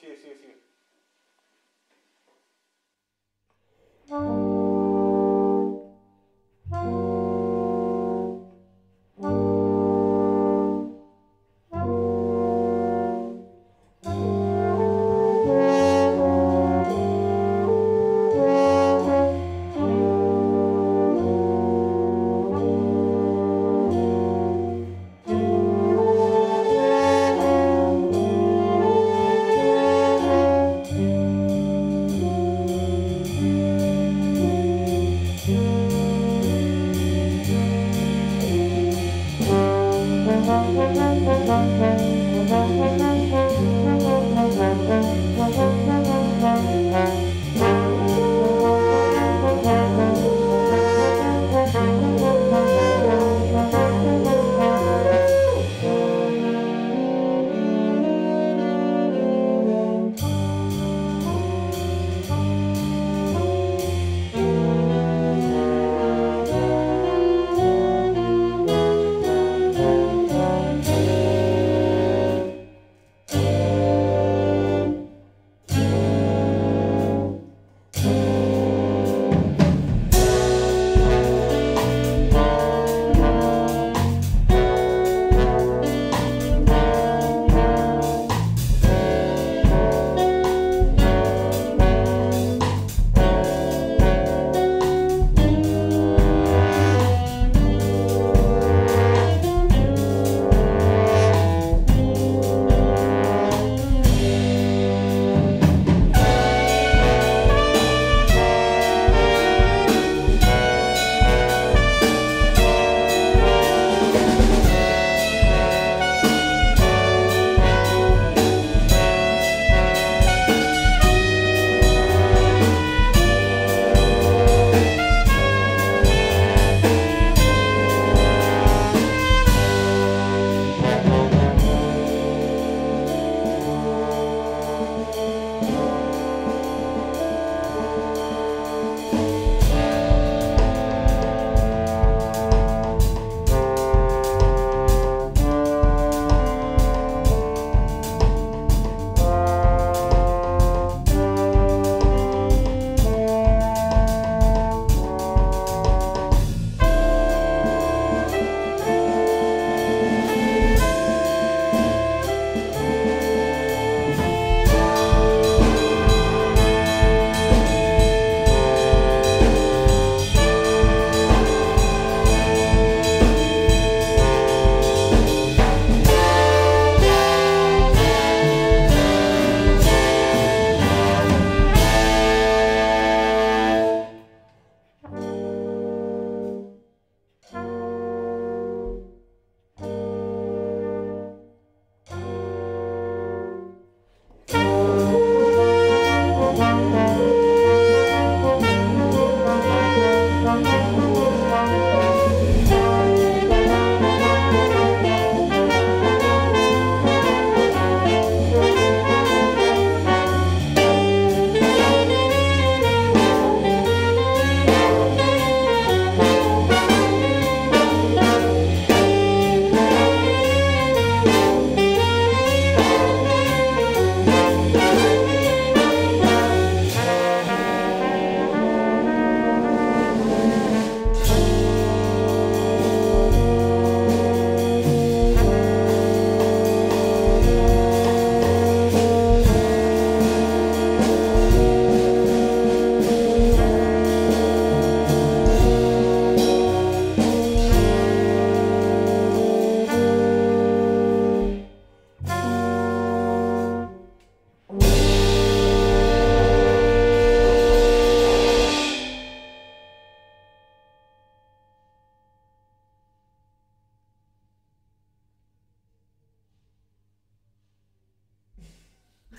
谢谢谢谢。谢谢 Thank you.